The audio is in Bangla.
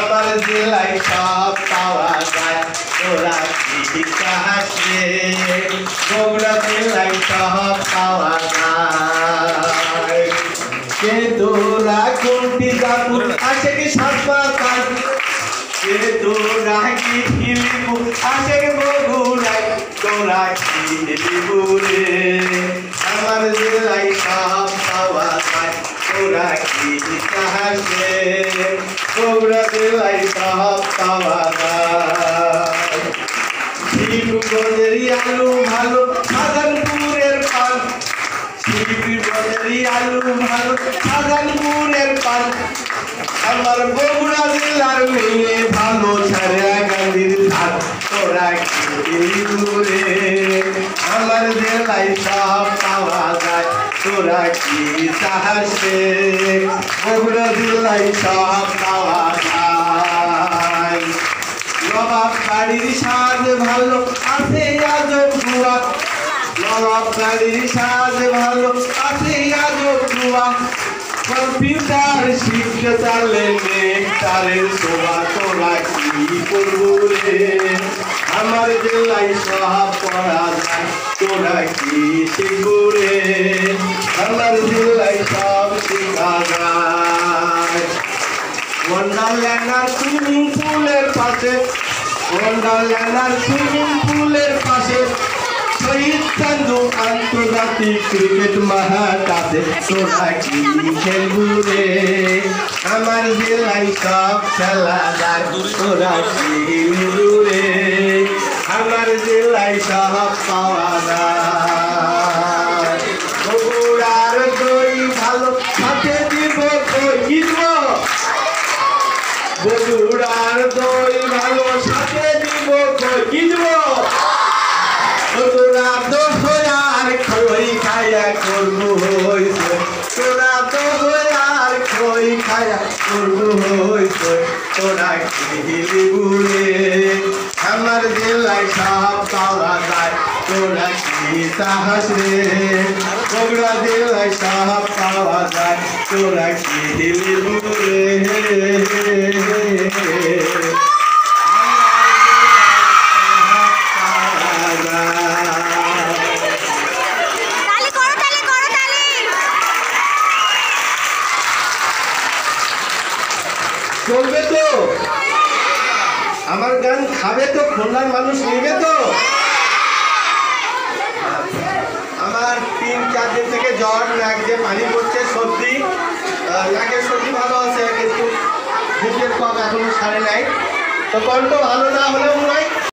আমার জেলায় সব পাওয়া যায় তোরা চাস রে বগুড়া জেলায় সব পাওয়া যায় কে তোরা কোনটি জাপুর আসে কি সাতপাতাল কে তোরা কি ফিলিপু আসে কি বগুড়ায় তোরা কি ফিলিপু রে ভালো সাধারণপুরের পান শিবগঞ্জের আলু ভালো সাধারণপুরের পান আমার বগুড়া জেলার মেয়ে ভালো ছাড়া গান্ধীর ধান আমার জেলায় সব পাওয়া তোরা কি সাহসে বগুড়া জেলায় সব পাওয়া নবাব বাড়ির সাজ ভালো আছে আজব গুয়া নবাব বাড়ির সাজ ভালো আছে আজব গুয়া কম্পিউটার শিখতে চালে নেকটারের শোভা তোরা কি করব রে আমার জেলায় সব পড়া যায়, তোরা কি শিখব রে আমার জেলায় সব শেখা যায় ওয়ান্ডারল্যান্ড আর সুইমিং পুলের পাশে ওয়ান্ডারল্যান্ড আর সুইমিং পুলের পাশে শহীদ চান্দু আন্তর্জাতিক ক্রিকেট মাহাটাতে তোরা কি খেলবু রে আমার জেলায় সব খেলা যায় তোরা কি রে আমার জেলায় সব পাওয়া যায়। দই ভালো, সাথে দিব কি দিব? তোরা তো আর খই খায়া করব হইছে। তোরা তো আর খই খায়া করব হইছে। তোরা কি বুড়ে, আমার জেলায় সব পাওয়া যায়। তোরা কি সাহস রে? বগুড়া জেলায় সব পাওয়া যায়। তোরা কি বুড়ে। চলবে তো? আমার গান খাবে তো খুলনার মানুষ নেবে তো? আমার তিন, চার দিন থেকে জ্বর, নাক যে পানি পড়ছে, সর্দি। নাকের সর্দি ভালো আছে, কিন্তু বুকের কম এখনও সারে নাই। তো কণ্ঠ ভালো না হলেও নয়